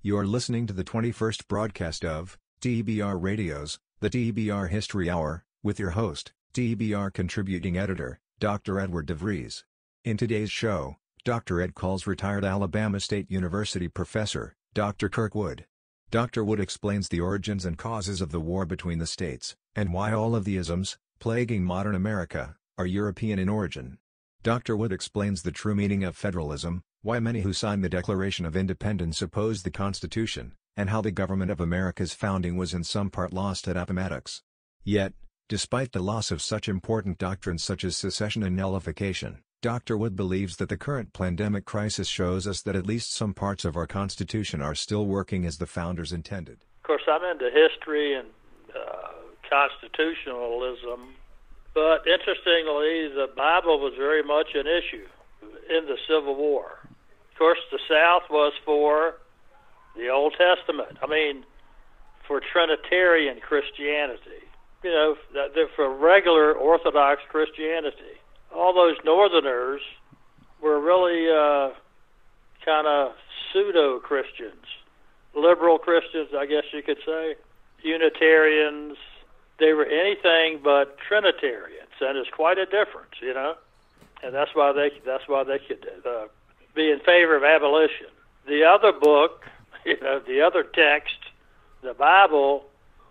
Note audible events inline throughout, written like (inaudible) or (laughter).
You are listening to the 21st broadcast of TBR Radio's The TBR History Hour, with your host, TBR contributing editor, Dr. Edward DeVries. In today's show, Dr. Ed calls retired Alabama State University professor, Dr. Kirk Wood. Dr. Wood explains the origins and causes of the war between the states, and why all of the isms, plaguing modern America, are European in origin. Dr. Wood explains the true meaning of federalism, why many who signed the Declaration of Independence opposed the Constitution, and how the government of America's founding was in some part lost at Appomattox. Yet, despite the loss of such important doctrines such as secession and nullification, Dr. Wood believes that the current pandemic crisis shows us that at least some parts of our Constitution are still working as the founders intended. Of course, I'm into history and uh, constitutionalism, but interestingly, the Bible was very much an issue in the Civil War course, the South was for the Old Testament. I mean, for Trinitarian Christianity. You know, for regular Orthodox Christianity. All those Northerners were really uh, kind of pseudo Christians, liberal Christians, I guess you could say, Unitarians. They were anything but Trinitarians, and it's quite a difference, you know. And that's why they that's why they could uh, be in favor of abolition. The other book, (laughs) you know, the other text, the Bible,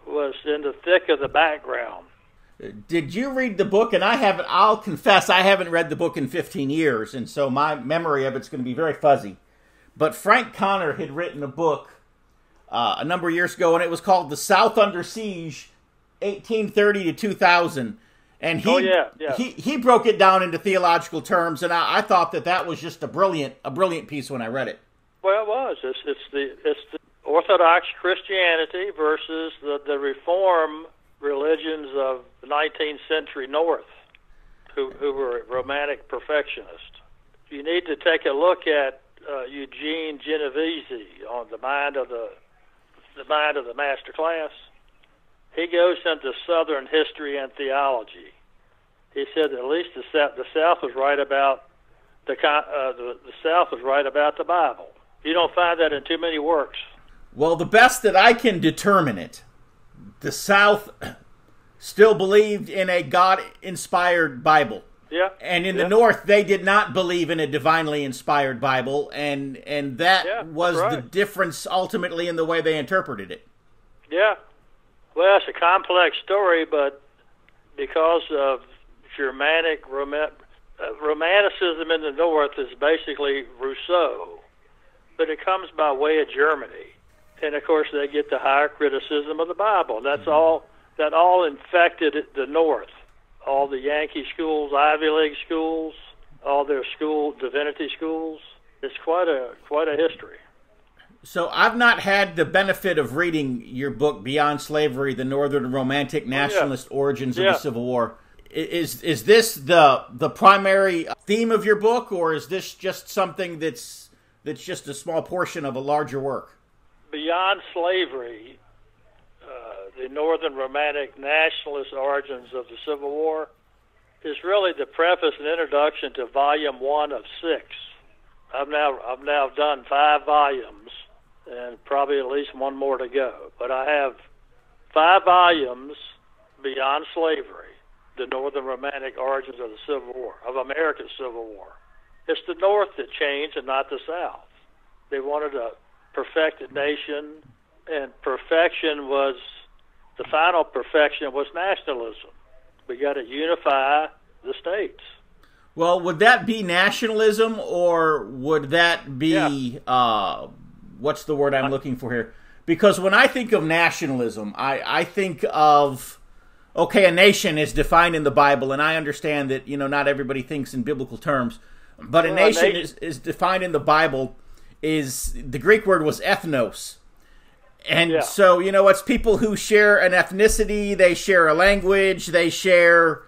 was in the thick of the background. Did you read the book? And I haven't. I'll confess, I haven't read the book in 15 years, and so my memory of it's going to be very fuzzy. But Frank Conner had written a book uh, a number of years ago, and it was called "The South Under Siege, 1830 to 2000." And he oh, yeah, yeah. he he broke it down into theological terms, and I, I, thought that that was just a brilliant a brilliant piece when I read it. Well, it was. It's, it's the it's the Orthodox Christianity versus the the Reform religions of the 19th century North, who who were Romantic perfectionists. You need to take a look at uh, Eugene Genovese on the mind of the the mind of the master class he goes into Southern history and theology. He said at least the South, the South was right about the, uh, the the South was right about the Bible. You don't find that in too many works. Well, the best that I can determine it, the South (clears throat) still believed in a God-inspired Bible. Yeah. And in yeah. the North, they did not believe in a divinely inspired Bible, and and that yeah, was right. the difference ultimately in the way they interpreted it. Yeah, well, it's a complex story, but because of Germanic uh, Romanticism in the North is basically Rousseau, but it comes by way of Germany, and of course they get the higher criticism of the Bible. That's mm-hmm. all. That all infected the North. All the Yankee schools, Ivy League schools, all their school divinity schools. It's quite a quite a history. So I've not had the benefit of reading your book Beyond Slavery: The Northern Romantic Nationalist oh, yeah. Origins yeah. of the Civil War. Is is this the the primary theme of your book, or is this just something that's that's just a small portion of a larger work? Beyond Slavery: uh, The Northern Romantic Nationalist Origins of the Civil War is really the preface and introduction to Volume One of six. I've now I've now done five volumes and probably at least one more to go. But I have five volumes beyond slavery, the Northern Romantic origins of the Civil War, of America's Civil War. It's the North that changed and not the South. They wanted a perfected nation, and perfection was the final perfection was nationalism. We got to unify the states. Well, would that be nationalism, or would that be yeah. uh, what's the word I'm looking for here? Because when I think of nationalism, I, I think of okay, a nation is defined in the Bible, and I understand that you know not everybody thinks in biblical terms, but a well, nation, a nation is, is defined in the Bible is the Greek word was ethnos. And yeah. so, you know, it's people who share an ethnicity, they share a language, they share,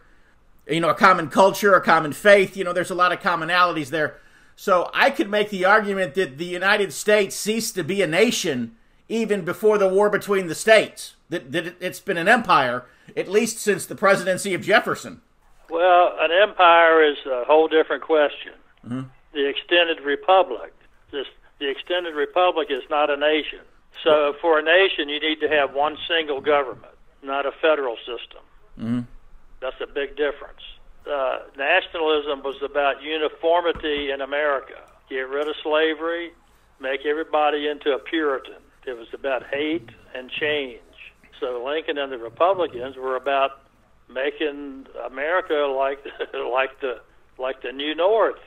you know, a common culture, a common faith. You know, there's a lot of commonalities there. So I could make the argument that the United States ceased to be a nation even before the war between the states. That, that it's been an empire, at least since the presidency of Jefferson. Well, an empire is a whole different question. Mm-hmm. The extended republic, this the extended republic is not a nation. So for a nation, you need to have one single government, not a federal system. Mm-hmm. That's a big difference. Uh, nationalism was about uniformity in America. Get rid of slavery, make everybody into a Puritan. It was about hate and change. So Lincoln and the Republicans were about making America like (laughs) like the like the New North.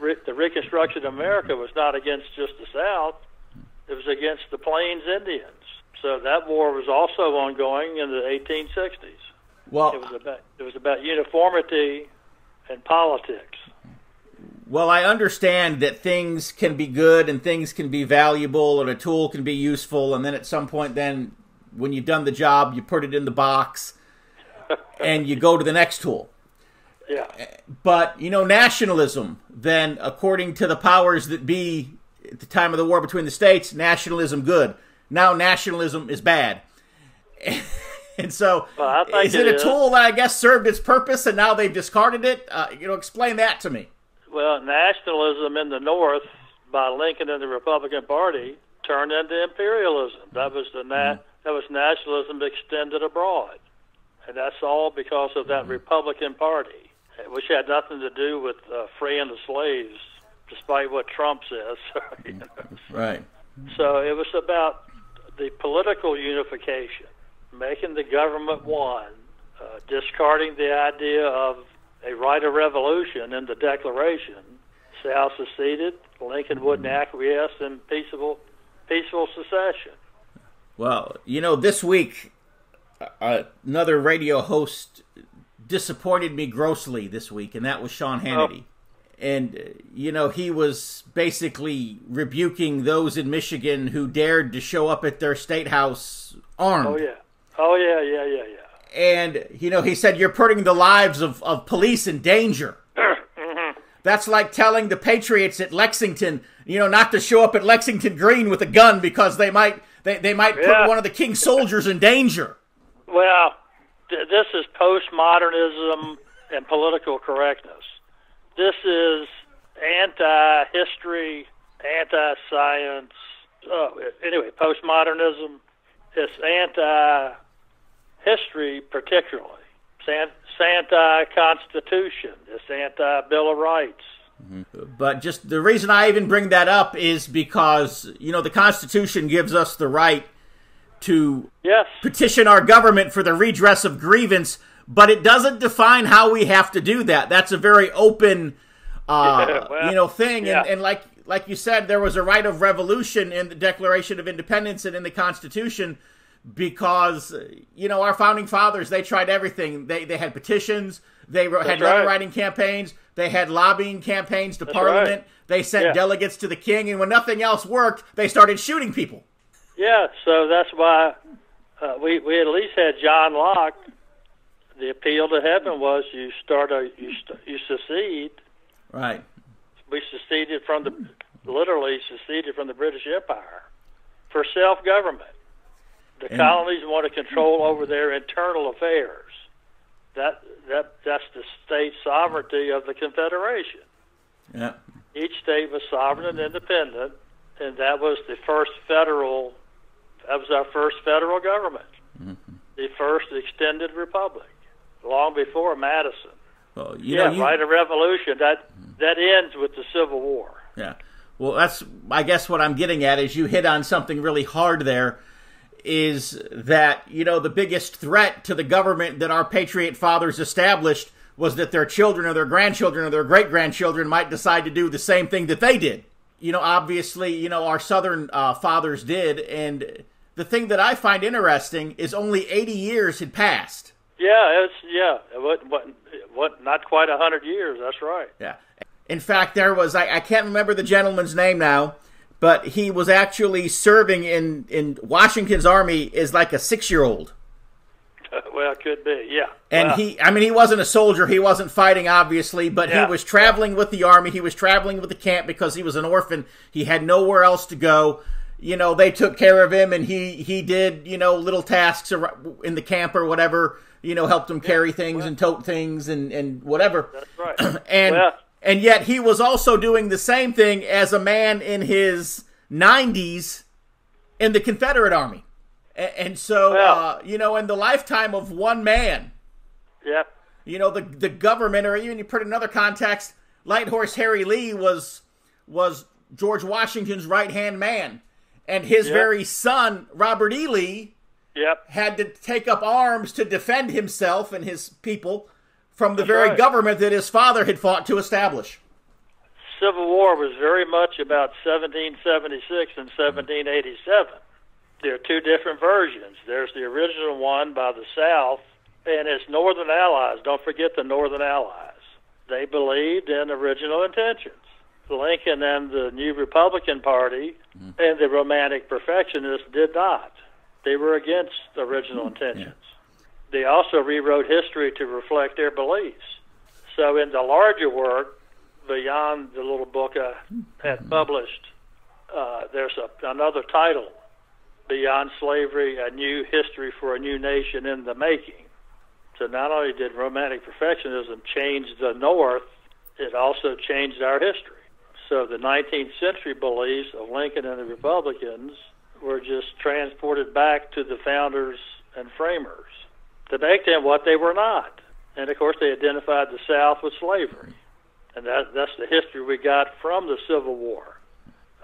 Re- the Reconstruction of America was not against just the South; it was against the Plains Indians. So that war was also ongoing in the 1860s. Well, It was about it was about uniformity and politics. Well, I understand that things can be good and things can be valuable and a tool can be useful, and then at some point, then when you've done the job, you put it in the box (laughs) and you go to the next tool. Yeah. Eh, but, you know, nationalism, then, according to the powers that be at the time of the war between the states, nationalism good. Now nationalism is bad. (laughs) (laughs) and so, Well, is it, it a tool that I guess served its purpose and now they've discarded it? Uh, you know, explain that to me. Well, nationalism in the North by Lincoln and the Republican Party turned into imperialism. That was the na- that was nationalism extended abroad, and that's all because of that Republican Party, which had nothing to do with uh, freeing the slaves, despite what Trump says. You (laughs) know. Right. So it was about the political unification, making the government one, uh, discarding the idea of a right of revolution in the Declaration. South seceded. Lincoln wouldn't acquiesce in peaceable, peaceful secession. Well, you know, this week, uh, another radio host disappointed me grossly this week, and that was Sean Hannity. And, uh, you know, he was basically rebuking those in Michigan who dared to show up at their state house armed. Oh yeah, oh yeah, yeah, yeah, yeah. And, you know, he said, You're putting the lives of, of police in danger. (clears throat) Mm-hmm. That's like telling the Patriots at Lexington, you know, not to show up at Lexington Green with a gun because they might they, they might put Yeah. one of the king's soldiers in danger. Well, th- this is postmodernism and political correctness. This is anti-history, anti-science. Oh, anyway, postmodernism. It's anti-history, particularly. It's anti-constitution. It's anti-Bill of Rights. But just the reason I even bring that up is because, you know, the Constitution gives us the right to Yes. petition our government for the redress of grievance, but it doesn't define how we have to do that. That's a very open, uh, Yeah, (laughs) well, you know, thing. yeah. And, and like like you said, there was a right of revolution in the Declaration of Independence and in the Constitution because you know our founding fathers they tried everything. They they had petitions, they wrote, had That's right. letter writing campaigns, they had lobbying campaigns to That's Parliament. right. They sent Yeah. delegates to the king, and when nothing else worked, they started shooting people. Yeah, so that's why uh, we we at least had John Locke. The appeal to heaven was you start a you st- you secede. Right. We seceded from the literally seceded from the British Empire for self government. The And- colonies want to control over their internal affairs. That that that's the state sovereignty of the Confederation. Yeah. Each state was sovereign and independent, and that was the first federal. That was our first federal government, mm-hmm. the first extended republic, long before Madison. Well, you yeah, know, you, right. A revolution that that ends with the Civil War. Yeah. Well, that's I guess what I'm getting at is you hit on something really hard there is that, you know, the biggest threat to the government that our patriot fathers established was that their children or their grandchildren or their great grandchildren might decide to do the same thing that they did. You know, obviously, you know, our southern uh, fathers did and the thing that I find interesting is only 80 years had passed. Yeah, it's yeah. It wasn't, wasn't, not quite a hundred years. That's right. Yeah. In fact, there was I, I can't remember the gentleman's name now, but he was actually serving in in Washington's army as like a six year old. (laughs) well, it could be. Yeah. And Wow. he, I mean, he wasn't a soldier. He wasn't fighting, obviously, but Yeah. he was traveling with the army. He was traveling with the camp because he was an orphan. He had nowhere else to go. You know, they took care of him, and he he did you know little tasks in the camp or whatever. You know, helped him carry things and tote things and and whatever. That's right. (clears throat) and well, And yet he was also doing the same thing as a man in his 90s in the Confederate Army. And, and so, Well- uh, you know, in the lifetime of one man, Yep. you know, the the government, or even you put it in another context, Light Horse Harry Lee was was George Washington's right hand man, and his Yeah. very son Robert E. Lee Yep. had to take up arms to defend himself and his people from the That's very right. government that his father had fought to establish. Civil War was very much about 1776 and 1787. There are two different versions. There's the original one by the South and its Northern allies. Don't forget the Northern allies. They believed in original intentions. Lincoln and the new Republican Party mm. and the Romantic Perfectionists did not. They were against original mm. intentions. They also rewrote history to reflect their beliefs. So, in the larger work, beyond the little book I had mm-hmm. published, uh, there's a, another title, Beyond Slavery, A New History for a New Nation in the Making. So not only did Romantic Perfectionism change the North, it also changed our history. So the 19th century beliefs of Lincoln and the Republicans were just transported back to the founders and framers to make them what they were not. And of course, they identified the South with slavery. And that, that's the history we got from the Civil War.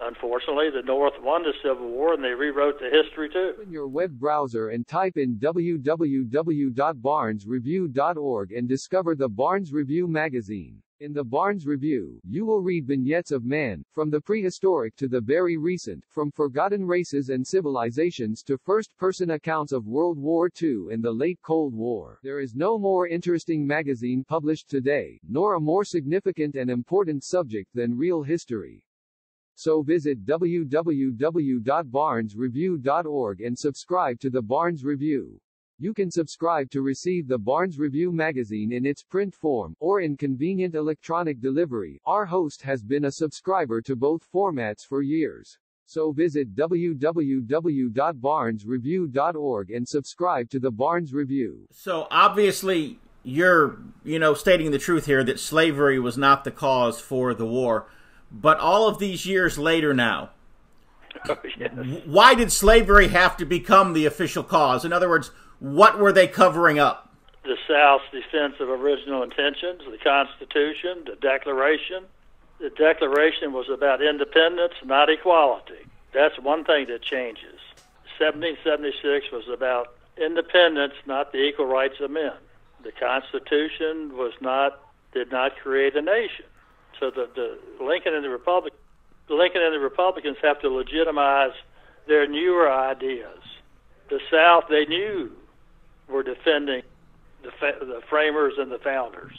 Unfortunately, the North won the Civil War and they rewrote the history too. Open your web browser and type in www.barnesreview.org and discover the Barnes Review magazine. In the Barnes Review, you will read vignettes of man, from the prehistoric to the very recent, from forgotten races and civilizations to first-person accounts of World War II and the late Cold War. There is no more interesting magazine published today, nor a more significant and important subject than real history. So visit www.barnesreview.org and subscribe to the Barnes Review. You can subscribe to receive the Barnes Review magazine in its print form, or in convenient electronic delivery. Our host has been a subscriber to both formats for years. So visit www.barnesreview.org and subscribe to the Barnes Review. So obviously, you're you know stating the truth here that slavery was not the cause for the war, but all of these years later now, (laughs) oh, yes. why did slavery have to become the official cause? In other words, what were they covering up? The South's defense of original intentions, the Constitution, the Declaration. The Declaration was about independence, not equality. That's one thing that changes. 1776 was about independence, not the equal rights of men. The Constitution was not did not create a nation. So the, the Lincoln and the Republic, Lincoln and the Republicans have to legitimize their newer ideas. The South, they knew, were defending the, fa- the framers and the founders.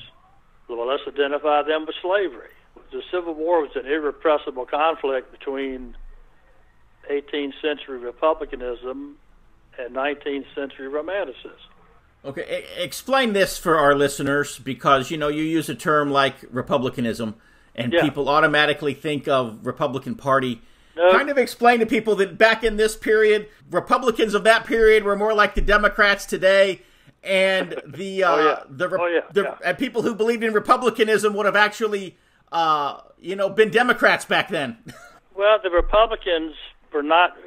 Well, let's identify them with slavery. The Civil War was an irrepressible conflict between 18th century republicanism and 19th century romanticism. Okay, e- explain this for our listeners because you know you use a term like republicanism, and Yeah. people automatically think of Republican Party. No. Kind of explain to people that back in this period, Republicans of that period were more like the Democrats today, and (laughs) the uh, Oh, yeah. the, Oh, yeah, the yeah. and people who believed in republicanism would have actually uh, you know been Democrats back then. (laughs) Well, the Republicans were not.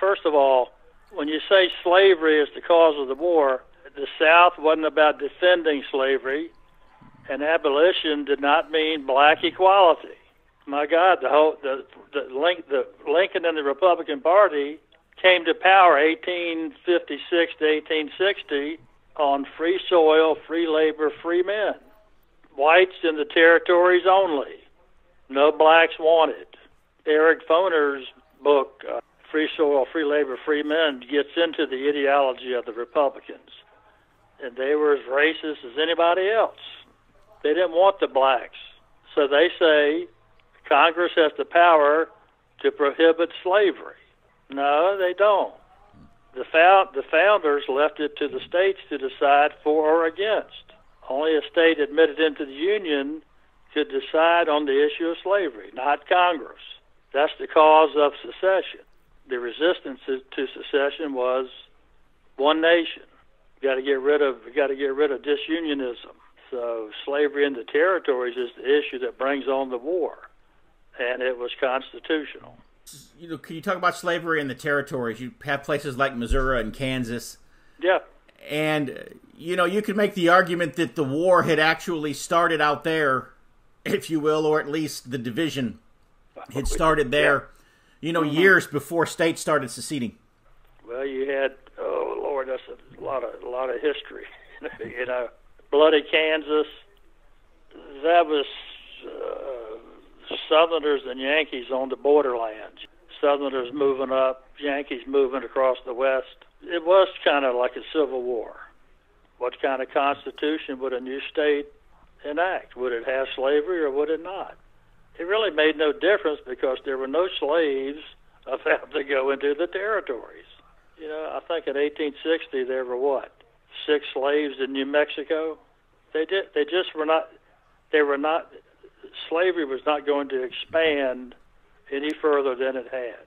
First of all, when you say slavery is the cause of the war, the South wasn't about defending slavery, and abolition did not mean black equality. My God, the whole the the, Link, the Lincoln and the Republican Party came to power 1856 to 1860 on free soil, free labor, free men, whites in the territories only, no blacks wanted. Eric Foner's book, uh, Free Soil, Free Labor, Free Men, gets into the ideology of the Republicans. And they were as racist as anybody else. They didn't want the blacks. So they say Congress has the power to prohibit slavery. No, they don't. The, found, the founders left it to the states to decide for or against. Only a state admitted into the Union could decide on the issue of slavery, not Congress. That's the cause of secession. The resistance to secession was one nation. We got to get rid of got to get rid of disunionism. So slavery in the territories is the issue that brings on the war, and it was constitutional. You know, can you talk about slavery in the territories? You have places like Missouri and Kansas. Yeah. And you know, you could make the argument that the war had actually started out there, if you will, or at least the division had started there. You know, mm-hmm. years before states started seceding. Well, you had oh Lord, that's a lot of a lot of history. (laughs) you know, bloody Kansas. That was uh, Southerners and Yankees on the borderlands. Southerners moving up, Yankees moving across the west. It was kind of like a civil war. What kind of constitution would a new state enact? Would it have slavery or would it not? It really made no difference because there were no slaves (laughs) about to go into the territories. You know, I think in 1860 there were what six slaves in New Mexico. They did. They just were not. They were not. Slavery was not going to expand any further than it had.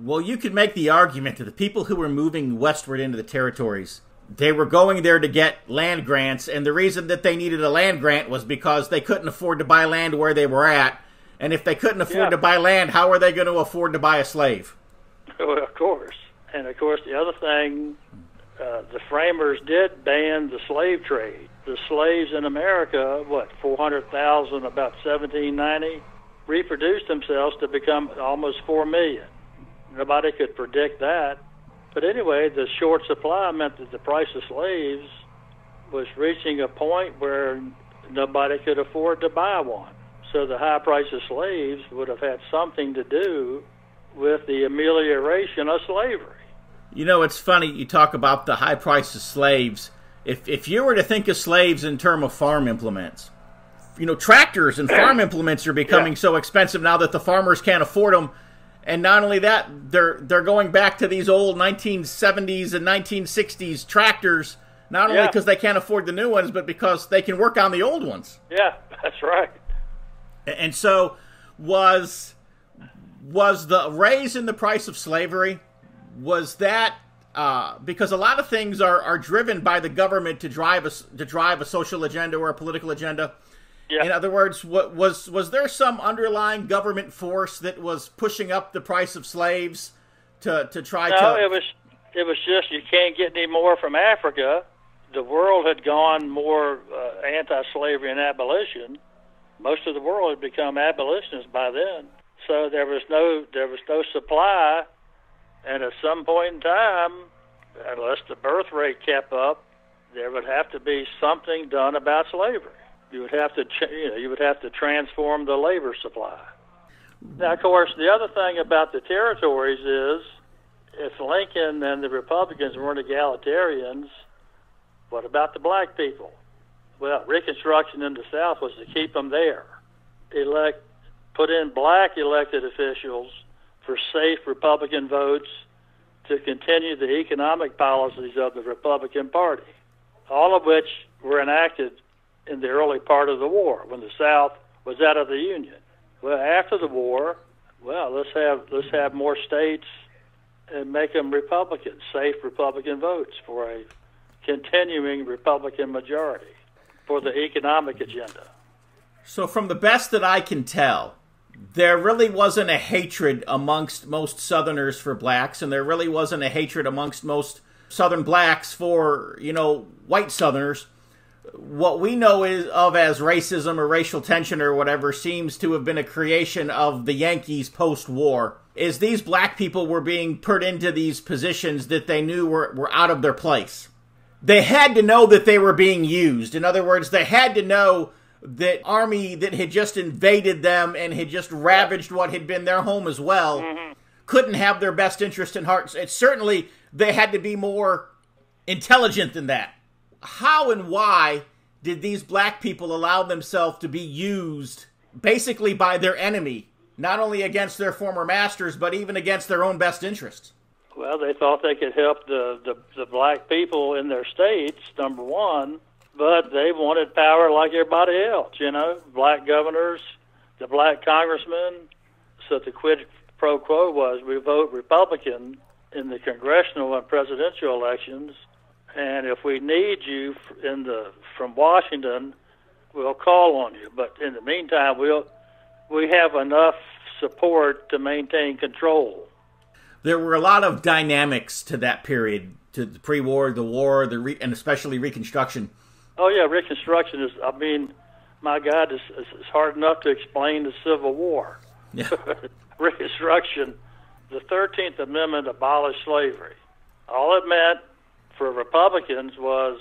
Well, you could make the argument that the people who were moving westward into the territories, they were going there to get land grants, and the reason that they needed a land grant was because they couldn't afford to buy land where they were at. And if they couldn't afford yeah. to buy land, how are they going to afford to buy a slave? Well, of course. And of course, the other thing, uh, the framers did ban the slave trade. The slaves in America, what, 400,000 about 1790, reproduced themselves to become almost 4 million. Nobody could predict that. But anyway, the short supply meant that the price of slaves was reaching a point where nobody could afford to buy one. So the high price of slaves would have had something to do with the amelioration of slavery. You know, it's funny you talk about the high price of slaves. If if you were to think of slaves in terms of farm implements, you know, tractors and farm implements are becoming yeah. so expensive now that the farmers can't afford them. And not only that, they're they're going back to these old 1970s and 1960s tractors, not only because they can't afford the new ones, but because they can work on the old ones. Yeah, that's right. And so was was the raise in the price of slavery was that uh, because a lot of things are, are driven by the government to drive a to drive a social agenda or a political agenda. Yeah. In other words, what was was there some underlying government force that was pushing up the price of slaves to to try no, to? No, it was it was just you can't get any more from Africa. The world had gone more uh, anti-slavery and abolition. Most of the world had become abolitionists by then, so there was no there was no supply and at some point in time, unless the birth rate kept up, there would have to be something done about slavery. You would have to, you know, you would have to transform the labor supply. Now, of course, the other thing about the territories is, if Lincoln and the Republicans weren't egalitarians, what about the black people? Well, Reconstruction in the South was to keep them there. Elect, put in black elected officials for safe Republican votes to continue the economic policies of the Republican Party, all of which were enacted in the early part of the war when the South was out of the Union. Well, after the war, well, let's have let's have more states and make them Republican, safe Republican votes for a continuing Republican majority for the economic agenda. So, from the best that I can tell, there really wasn't a hatred amongst most Southerners for blacks, and there really wasn't a hatred amongst most Southern blacks for, you know, white Southerners. What we know is of as racism or racial tension or whatever seems to have been a creation of the Yankees post war. Is these black people were being put into these positions that they knew were, were out of their place. They had to know that they were being used. In other words, they had to know that army that had just invaded them and had just ravaged what had been their home as well mm-hmm. couldn't have their best interest in heart. It certainly they had to be more intelligent than that. How and why did these black people allow themselves to be used basically by their enemy, not only against their former masters, but even against their own best interests? Well, they thought they could help the, the, the black people in their states, number one, but they wanted power like everybody else, you know, black governors, the black congressmen. So the quid pro quo was we vote Republican in the congressional and presidential elections, and if we need you in the from Washington we'll call on you. But in the meantime, we'll we have enough support to maintain control. There were a lot of dynamics to that period, to the pre-war, the war, the re- and especially Reconstruction. Oh yeah, Reconstruction is. I mean, my God, it's, it's hard enough to explain the Civil War. Yeah. (laughs) Reconstruction, the Thirteenth Amendment abolished slavery. All it meant for Republicans was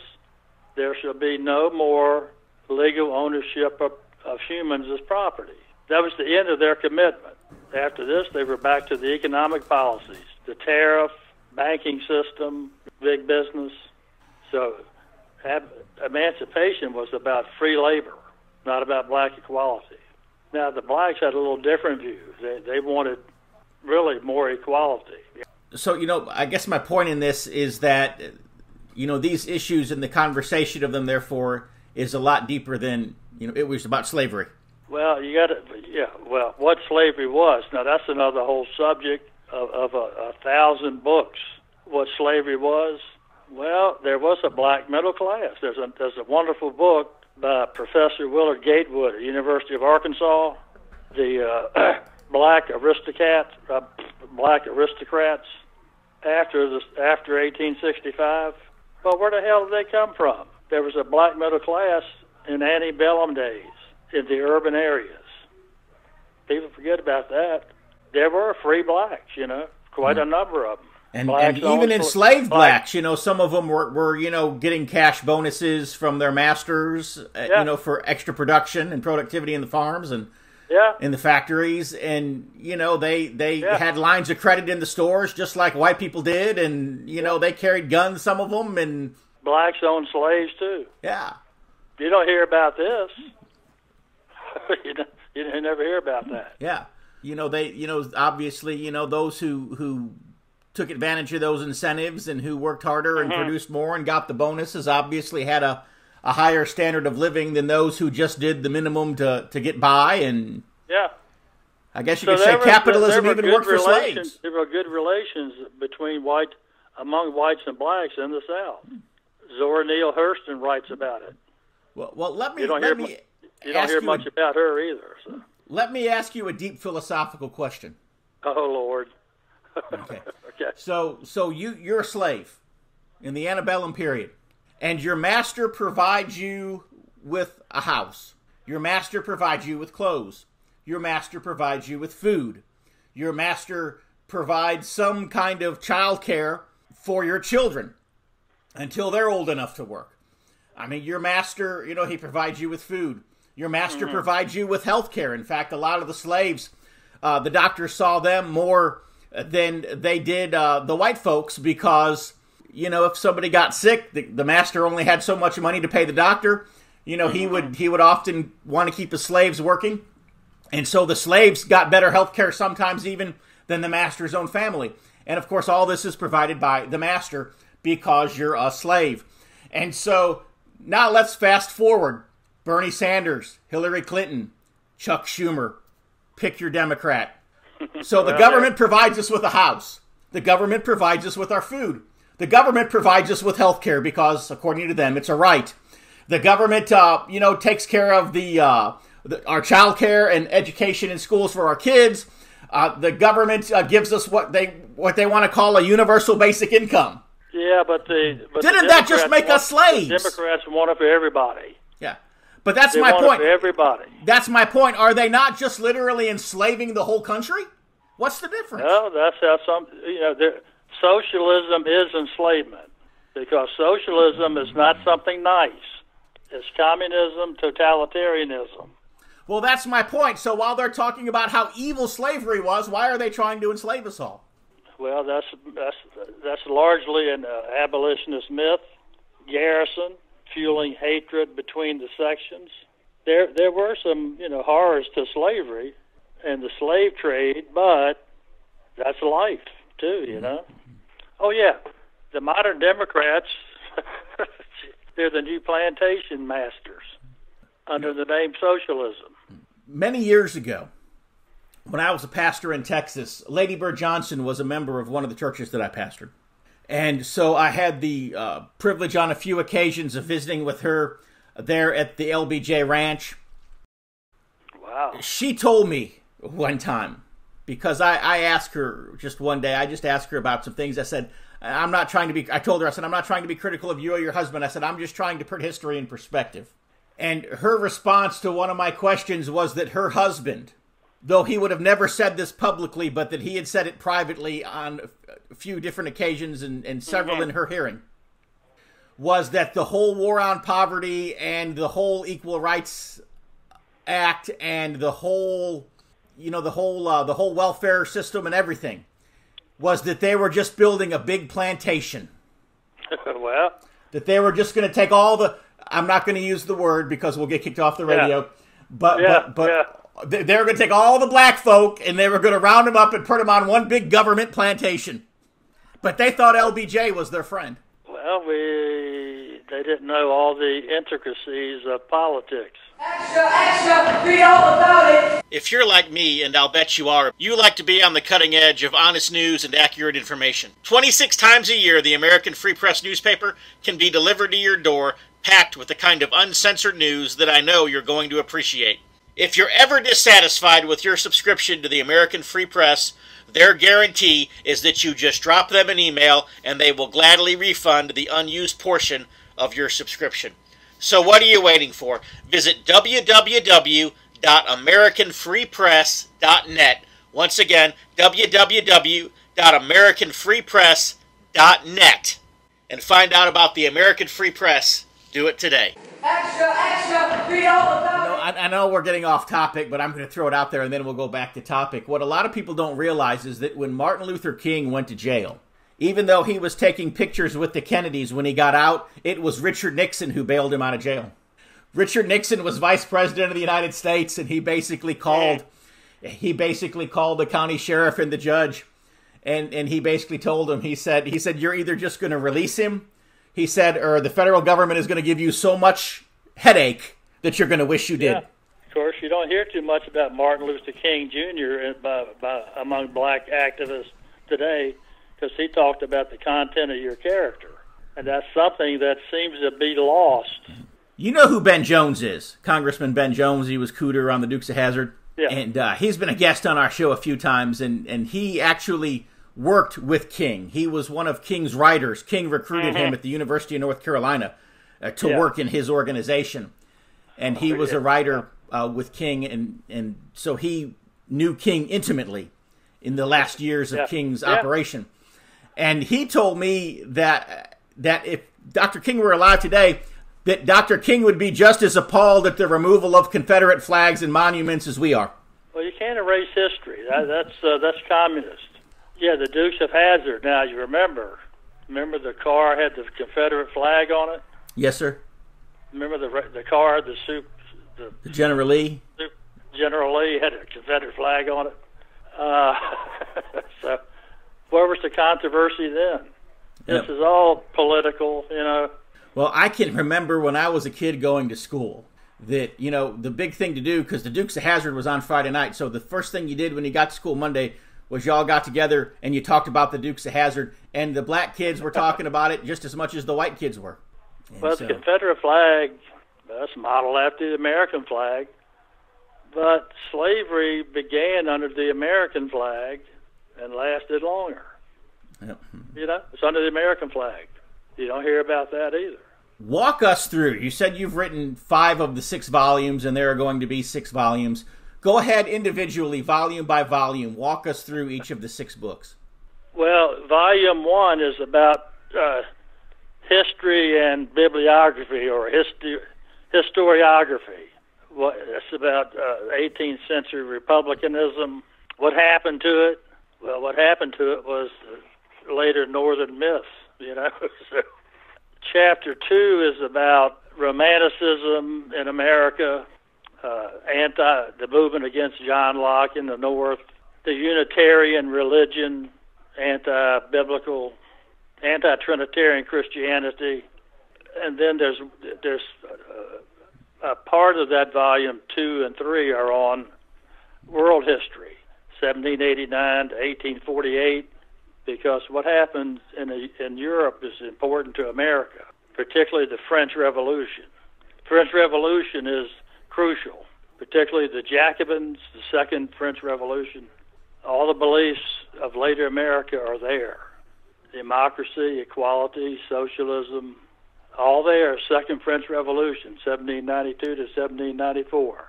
there shall be no more legal ownership of, of humans as property. That was the end of their commitment. After this, they were back to the economic policies, the tariff, banking system, big business. So, emancipation was about free labor, not about black equality. Now, the blacks had a little different view. They, they wanted really more equality. So, you know, I guess my point in this is that, you know, these issues and the conversation of them, therefore, is a lot deeper than, you know, it was about slavery. Well, you got to, yeah. Well, what slavery was. Now that's another whole subject of, of a, a thousand books. What slavery was. Well, there was a black middle class. There's a there's a wonderful book by Professor Willard Gatewood at University of Arkansas, the uh, (clears throat) black aristocrat, uh, black aristocrats after the after 1865. Well, where the hell did they come from? There was a black middle class in antebellum days in the urban areas. People forget about that. There were free blacks, you know, quite a number of them. And, and even enslaved blacks, you know, some of them were, were, you know, getting cash bonuses from their masters, uh, Yeah. you know, for extra production and productivity in the farms and Yeah, in the factories. And, you know, they, they Yeah. had lines of credit in the stores just like white people did. And, you know, they carried guns, some of them. And, blacks owned slaves too. yeah. You don't hear about this. (laughs) you, don't, you never hear about that. Yeah. You know, they, you know, obviously, you know, those who, who took advantage of those incentives and who worked harder and mm-hmm. produced more and got the bonuses obviously had a, a higher standard of living than those who just did the minimum to, to get by. And Yeah. I guess you So could say were- capitalism there were even good worked for relations, slaves. There were good relations between white, among whites and blacks in the South. Zora Neale Hurston writes about it. Well, well, let me, You don't let hear me You don't hear much a, about her either. So. let me ask you a deep philosophical question. Oh Lord. Okay. (laughs) Okay. So, so you you're a slave in the antebellum period, and your master provides you with a house. Your master provides you with clothes. Your master provides you with food. Your master provides some kind of child care for your children until they're old enough to work. I mean, your master, you know, he provides you with food. Your master provides you with health care. In fact, a lot of the slaves, uh, the doctors saw them more than they did uh, the white folks because, you know, if somebody got sick, the, the master only had so much money to pay the doctor. You know, he would he would often want to keep his slaves working, and so the slaves got better health care sometimes even than the master's own family. And of course, all this is provided by the master because you're a slave. And so now let's fast forward. Bernie Sanders, Hillary Clinton, Chuck Schumer, pick your Democrat. So the government provides us with a house. The government provides us with our food. The government provides us with health care because, according to them, it's a right. The government, uh, you know, takes care of the, uh, the our child care and education in schools for our kids. Uh, the government uh, gives us what they what they want to call a universal basic income. Yeah, but the but Didn't that just make us slaves? the Democrats want it for everybody. But that's They my point. everybody. That's my point. Are they not just literally enslaving the whole country? What's the difference? No, that's how some you know. Socialism is enslavement because socialism is not something nice. It's communism, totalitarianism. Well, that's my point. So while they're talking about how evil slavery was, why are they trying to enslave us all? Well, that's that's that's largely an uh, abolitionist myth. Garrison fueling hatred between the sections. There there were some you know horrors to slavery and the slave trade, but that's life too. You know. Mm-hmm. Oh yeah, the modern Democrats. (laughs) they're the new plantation masters under the name socialism. Many years ago, when I was a pastor in Texas, Lady Bird Johnson was a member of one of the churches that I pastored. And so I had the uh, privilege on a few occasions of visiting with her there at the LBJ Ranch. Wow. She told me one time because I, I asked her just one day. I just asked her about some things. I said, "I'm not trying to be." I told her, I said, "I'm not trying to be critical of you or your husband." I said, "I'm just trying to put history in perspective." And her response to one of my questions was that her husband, though he would have never said this publicly, but that he had said it privately on a few different occasions and, and several in her hearing, was that the whole war on poverty and the whole Equal Rights Act and the whole, you know, the whole uh, the whole welfare system and everything was that they were just building a big plantation. (laughs) well, That they were just going to take all the. I'm not going to use the word because we'll get kicked off the radio. Yeah. But Yeah, but but yeah. They, they were going to take all the black folk and they were going to round them up and put them on one big government plantation. But they thought LBJ was their friend. well, we they didn't know all the intricacies of politics. Extra, extra, read all about it. If you're like me, and I'll bet you are, you like to be on the cutting edge of honest news and accurate information. 26 times a year, the American Free Press newspaper can be delivered to your door, packed with the kind of uncensored news that I know you're going to appreciate. If you're ever dissatisfied with your subscription to the American Free Press, their guarantee is that you just drop them an email and they will gladly refund the unused portion of your subscription. So what are you waiting for? Visit www.americanfreepress.net. Once again, www.americanfreepress.net. And find out about the American Free Press. Do it today. Extra, extra, I, I know we're getting off topic, but I'm going to throw it out there and then we'll go back to topic. What a lot of people don't realize is that when Martin Luther King went to jail, even though he was taking pictures with the Kennedys when he got out, it was Richard Nixon who bailed him out of jail. Richard Nixon was vice president of the United States, and he basically called he basically called the county sheriff and the judge, and and he basically told him he said he said you're either just going to release him, he said, or the federal government is going to give you so much headache that you're going to wish you did. Yeah. Of course, you don't hear too much about Martin Luther King Jr. by, by, among black activists today because he talked about the content of your character. And that's something that seems to be lost. You know who Ben Jones is, Congressman Ben Jones. He was Cooter on the Dukes of Hazzard, Yeah. and uh, he's been a guest on our show a few times, and and he actually worked with King. He was one of King's writers. King recruited him at the University of North Carolina uh, to Yeah. work in his organization, and he was a writer uh, with King, and and so he knew King intimately in the last years of Yeah. King's Yeah. operation. And he told me that that if Dr. King were alive today, that Dr. King would be just as appalled at the removal of Confederate flags and monuments as we are. Well, you can't erase history. That, that's uh, that's communist. Yeah, the Dukes of Hazzard. Now you remember, remember the car had the Confederate flag on it. Yes, sir. Remember the the car, the soup, the General Lee. soup General Lee had a Confederate flag on it. Uh, (laughs) so, where was the controversy then? This Yep. is all political, you know. Well, I can remember when I was a kid going to school that, you know, the big thing to do, because the Dukes of Hazzard was on Friday night. So the first thing you did when you got to school Monday was y'all got together and you talked about the Dukes of Hazzard. And the black kids were talking about it just as much as the white kids were. And Well, so- the Confederate flag, that's modeled after the American flag. But slavery began under the American flag and lasted longer. Yep. You know, it's under the American flag. You don't hear about that either. Walk us through. You said you've written five of the six volumes, and there are going to be six volumes. Go ahead individually, volume by volume. Walk us through each of the six books. Well, volume one is about uh, history and bibliography or histo- historiography. What, it's about uh, 18th century republicanism. What happened to it? Well, what happened to it was later Northern myths. You know, (laughs) so chapter two is about romanticism in America, uh, anti the movement against John Locke in the North, the Unitarian religion, anti-biblical, anti-Trinitarian Christianity, and then there's there's uh, a part of that volume two and three are on world history, 1789 to 1848, because what happened in in Europe is important to America, particularly the French Revolution. French Revolution is crucial, particularly the Jacobins, the Second French Revolution. All the beliefs of later America are there democracy, equality, socialism, all there. Second French Revolution, 1792 to 1794.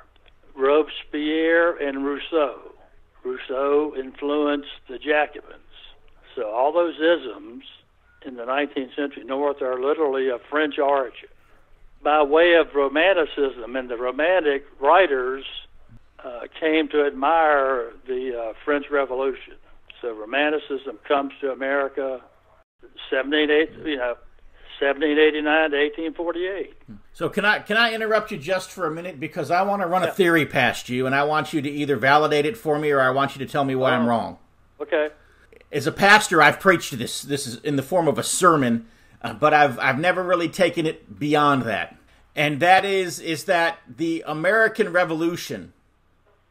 Robespierre and Rousseau. Rousseau influenced the Jacobins. So all those isms in the 19th century North are literally of French origin. By way of Romanticism, and the Romantic writers uh, came to admire the uh, French Revolution. So Romanticism comes to America 17, you know, 1789 to 1848. So can I can I interrupt you just for a minute because I want to run a theory past you and I want you to either validate it for me or I want you to tell me why I'm Oh. wrong. Okay. As a pastor, I've preached this. This is in the form of a sermon, uh, but I've I've never really taken it beyond that. And that is is that the American Revolution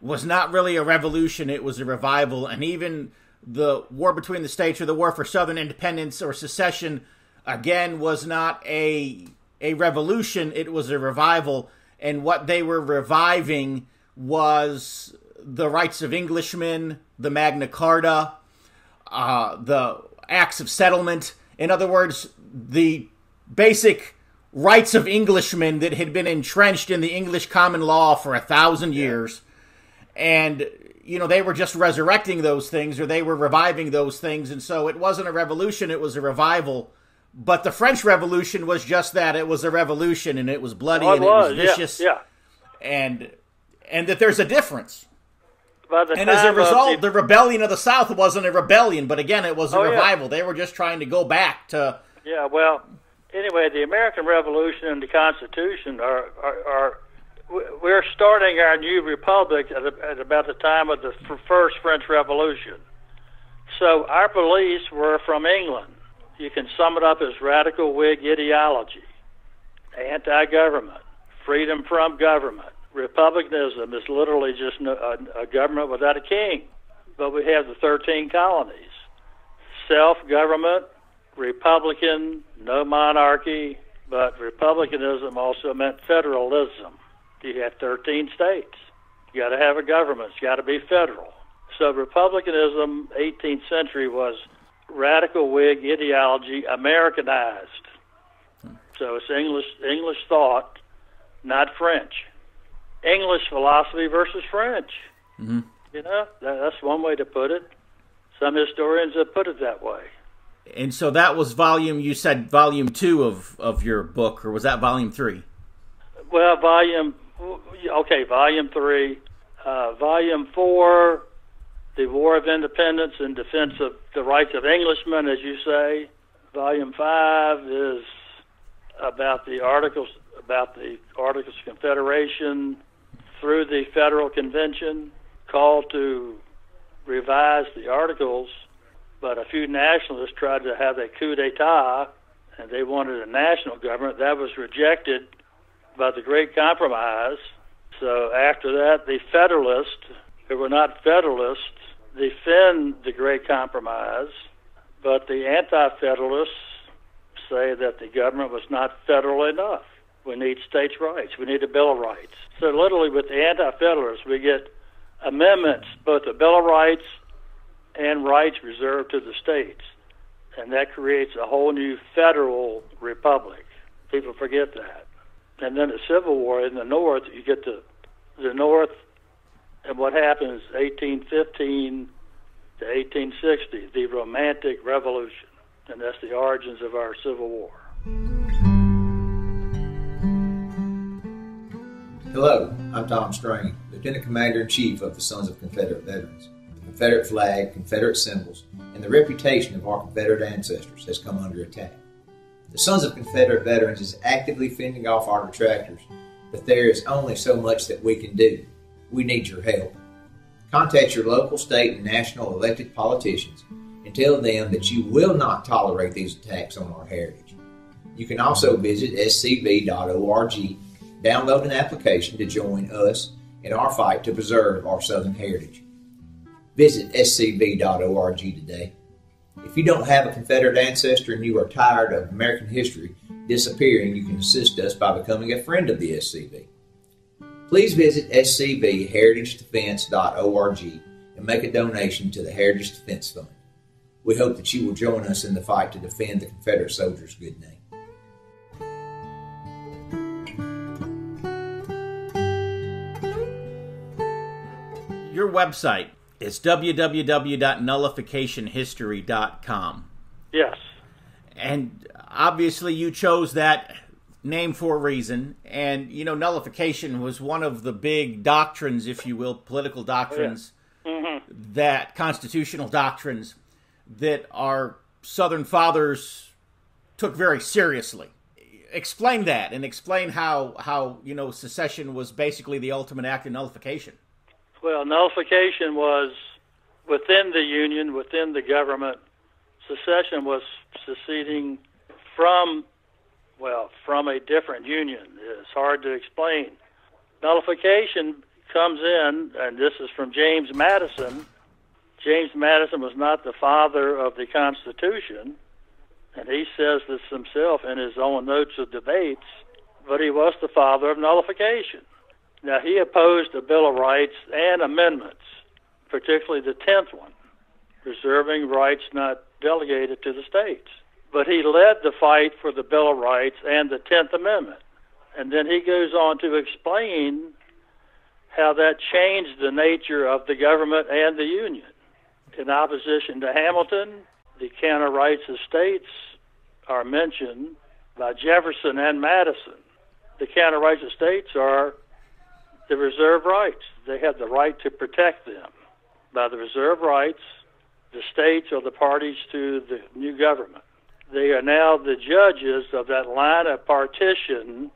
was not really a revolution; it was a revival. And even the war between the states, or the war for Southern independence or secession, again was not a a revolution; it was a revival. And what they were reviving was the rights of Englishmen, the Magna Carta, uh, the acts of settlement. In other words, the basic rights of Englishmen that had been entrenched in the English common law for a thousand years. And, you know, they were just resurrecting those things or they were reviving those things. And so it wasn't a revolution, it was a revival. But the French Revolution was just that. It was a revolution and it was bloody Oh, it and was, it was vicious. yeah, And and that there's a difference. And as a result, the- the rebellion of the South wasn't a rebellion, but again, it was a Oh, yeah. revival. They were just trying to go back to. Yeah, well, anyway, the American Revolution and the Constitution are are, are we're starting our new republic at, at about the time of the first French Revolution. So our beliefs were from England. You can sum it up as radical Whig ideology, anti-government, freedom from government. Republicanism is literally just a, a government without a king. But we have the 13 colonies. Self-government, Republican, no monarchy, but Republicanism also meant federalism. You have 13 states. You got to have a government. It's got to be federal. So Republicanism, 18th century, was radical Whig ideology Americanized. So it's English English thought, not French. English philosophy versus French. Mhm. You know, that, that's one way to put it. Some historians have put it that way. And so that was volume. You said volume two of of your book, or was that volume three? Well, volume okay, volume three, uh, volume four, the War of Independence in defense of the rights of Englishmen, as you say. Volume five is about the articles about the Articles of Confederation through the Federal Convention, called to revise the articles, but a few nationalists tried to have a coup d'état, and they wanted a national government. That was rejected by the Great Compromise. So after that, the Federalists, who were not Federalists, defend the Great Compromise, but the Anti-Federalists say that the government was not federal enough. We need states' rights. We need a Bill of Rights. So literally, with the Anti-Federalists, we get amendments, both the Bill of Rights and rights reserved to the states, and that creates a whole new federal republic. People forget that. And then the Civil War in the North, you get the the North, and what happens 1815 to 1860, the Romantic Revolution, and that's the origins of our Civil War. Hello, I'm Tom Strain, Lieutenant Commander in Chief of the Sons of Confederate Veterans. The Confederate flag, Confederate symbols, and the reputation of our Confederate ancestors has come under attack. The Sons of Confederate Veterans is actively fending off our detractors, but there is only so much that we can do. We need your help. Contact your local, state, and national elected politicians and tell them that you will not tolerate these attacks on our heritage. You can also visit scv.org download an application to join us in our fight to preserve our Southern heritage. Visit scv.org today. If you don't have a Confederate ancestor and you are tired of American history disappearing, you can assist us by becoming a friend of the SCV. Please visit scvheritagedefense.org and make a donation to the Heritage Defense Fund. We hope that you will join us in the fight to defend the Confederate soldiers' good name. Your website is www.nullificationhistory.com. Yes. And obviously, you chose that name for a reason. And, you know, nullification was one of the big doctrines, if you will, political doctrines, oh, mm-hmm. that constitutional doctrines that our Southern fathers took very seriously. Explain that and explain how, how, you know, secession was basically the ultimate act of nullification. Well, nullification was within the Union, within the government. Secession was seceding from, well, from a different Union. It's hard to explain. Nullification comes in, and this is from James Madison. James Madison was not the father of the Constitution, and he says this himself in his own notes of debates, but he was the father of nullification. Now, he opposed the Bill of Rights and amendments, particularly the 10th one, reserving rights not delegated to the states. But he led the fight for the Bill of Rights and the 10th Amendment. And then he goes on to explain how that changed the nature of the government and the Union. In opposition to Hamilton, the counter rights of states are mentioned by Jefferson and Madison. The counter rights of states are the reserve rights. They have the right to protect them. By the reserve rights, the states are the parties to the new government. They are now the judges of that line of partition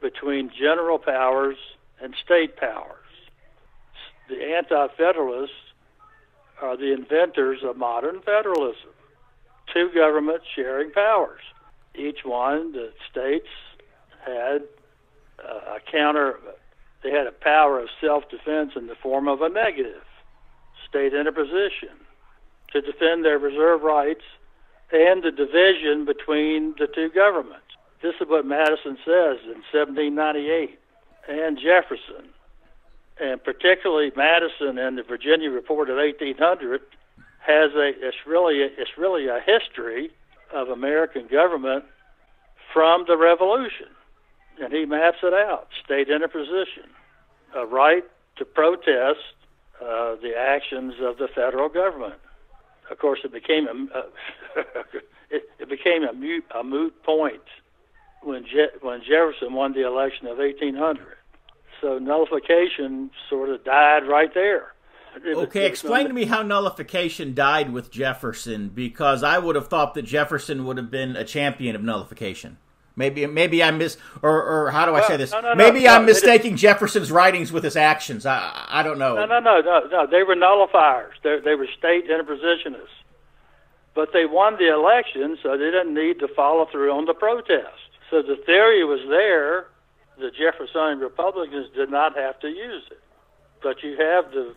between general powers and state powers. The anti federalists are the inventors of modern federalism. Two governments sharing powers. Each one, the states had uh, a counter they had a power of self defense in the form of a negative. State interposition to defend their reserve rights and the division between the two governments. This is what Madison says in 1798 and Jefferson, and particularly Madison and the Virginia Report of 1800 has a it's really it's really a history of American government from the Revolution. And he maps it out state interposition, a right to protest uh, the actions of the federal government. Of course, it became a uh, (laughs) it, it became a moot, a moot point when Je- when Jefferson won the election of 1800. So nullification sort of died right there. It, Okay, explain to me how nullification died with Jefferson, because I would have thought that Jefferson would have been a champion of nullification. Maybe, maybe I miss, or, or how do I say this? no, no, maybe no, I'm mistaking Jefferson's writings with his actions. I, I don't know. No, no, no, no, no. They were nullifiers. They, they were state interpositionists. But they won the election, so they didn't need to follow through on the protest. So the theory was there. The Jeffersonian Republicans did not have to use it. But you have the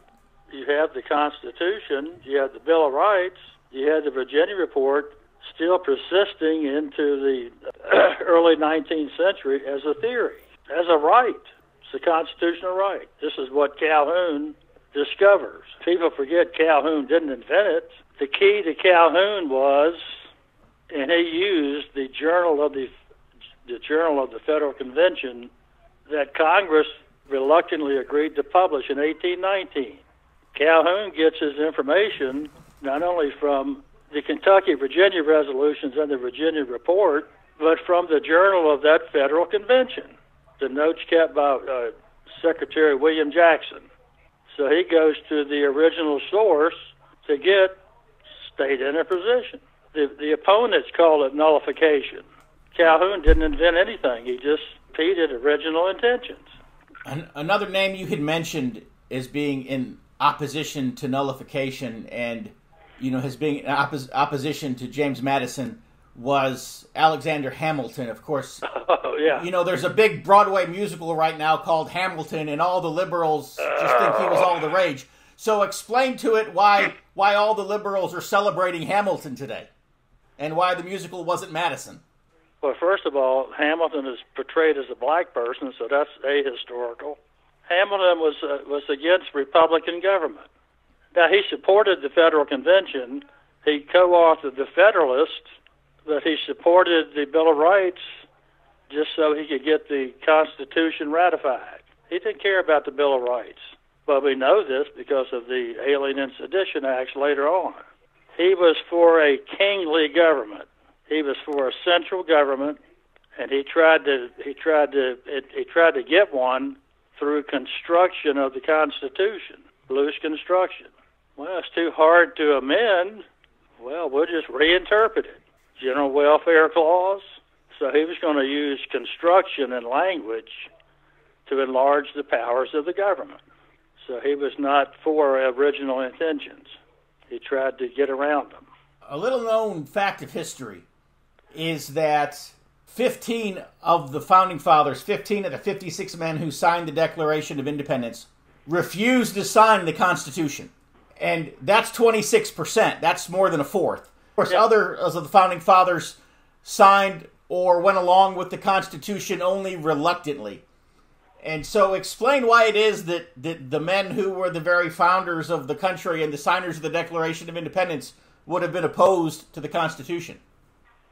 you have the Constitution, you have the Bill of Rights, you have the Virginia Report still persisting into the (clears throat) early 19th century as a theory, as a right. It's a constitutional right. This is what Calhoun discovers. People forget Calhoun didn't invent it. The key to Calhoun was, and he used the journal of the the Journal of the Federal Convention that Congress reluctantly agreed to publish in 1819. Calhoun gets his information not only from the Kentucky Virginia resolutions and the Virginia report, but from the journal of that federal convention, the notes kept by uh, Secretary William Jackson. So he goes to the original source to get state interposition. The, the opponents call it nullification. Calhoun didn't invent anything. He just repeated original intentions. An- another name you had mentioned as being in opposition to nullification and you know, his being in oppos- opposition to James Madison was Alexander Hamilton. Of course, (laughs) Oh yeah. you know, there's a big Broadway musical right now called Hamilton, and all the liberals just think he was all the rage. So explain to it why why all the liberals are celebrating Hamilton today, and why the musical wasn't Madison. Well, first of all, Hamilton is portrayed as a black person, so that's ahistorical. Hamilton was uh, was against Republican government. Now he supported the Federal Convention. He co-authored the Federalist, but he supported the Bill of Rights just so he could get the Constitution ratified. He didn't care about the Bill of Rights. But we know this because of the Alien and Sedition Acts later on. He was for a kingly government. He was for a central government, and he tried to he tried to he tried to get one through construction of the Constitution, loose construction. Well, it's too hard to amend. Well, we'll just reinterpret it. General welfare clause. So he was going to use construction and language to enlarge the powers of the government. So he was not for original intentions. He tried to get around them. A little known fact of history is that 15 of the founding fathers, 15 of the 56 men who signed the Declaration of Independence, refused to sign the Constitution. And that's 26%. That's more than a fourth. Of course, Yeah. other of the founding fathers signed or went along with the Constitution only reluctantly. And so, explain why it is that, that the men who were the very founders of the country and the signers of the Declaration of Independence would have been opposed to the Constitution.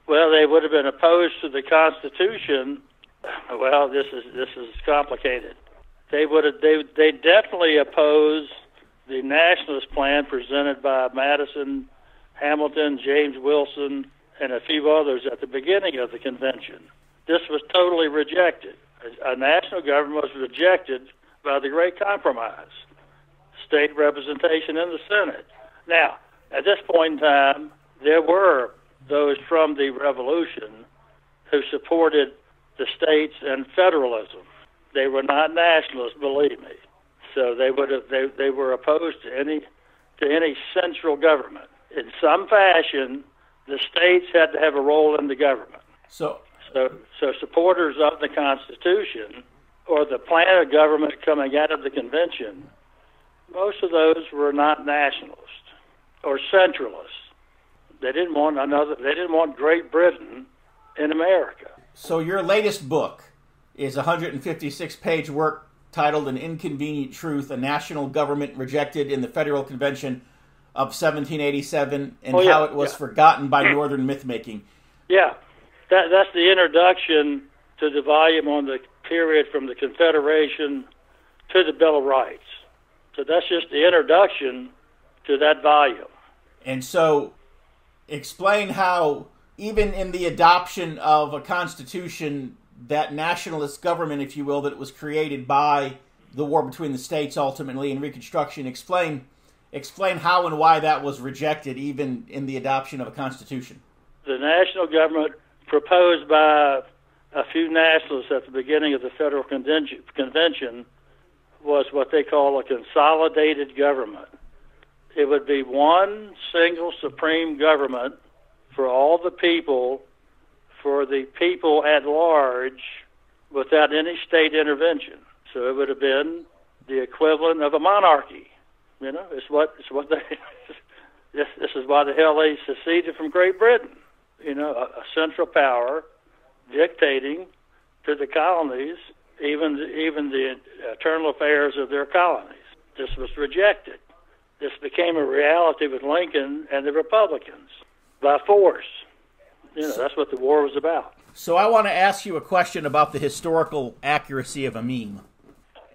Well, they would have been opposed to the Constitution. Well, this is this is complicated. They would have they they definitely opposed the nationalist plan presented by Madison, Hamilton, James Wilson, and a few others at the beginning of the convention. This was totally rejected. A, national government was rejected by the Great Compromise, state representation in the Senate. Now, at this point in time, there were those from the revolution who supported the states and federalism. They were not nationalists, believe me. So they would have they, they were opposed to any to any central government. In some fashion, the states had to have a role in the government. So, So so supporters of the Constitution or the plan of government coming out of the convention, most of those were not nationalists or centralists. They didn't want another. They didn't want Great Britain in America. so your latest book is a 156 page work titled An Inconvenient Truth A National Government Rejected in the Federal Convention of 1787 and Oh, yeah, How It Was yeah. Forgotten by Northern mythmaking. Yeah, that that's the introduction to the volume on the period from the Confederation to the Bill of Rights. So that's just the introduction to that volume. And so, explain how, even in the adoption of a constitution, that nationalist government, if you will, that was created by the war between the states ultimately in Reconstruction, explain explain how and why that was rejected, even in the adoption of a constitution. The national government proposed by a few nationalists at the beginning of the Federal Convention, convention was what they call a consolidated government. It would be one single supreme government for all the people, for the people at large, without any state intervention. So it would have been the equivalent of a monarchy. You know, it's what it's what they. (laughs) this, this is why the hell they seceded from Great Britain. You know, a, a central power dictating to the colonies even even the internal affairs of their colonies. This was rejected. This became a reality with Lincoln and the Republicans by force. You know, that's what the war was about. So I want to ask you a question about the historical accuracy of a meme.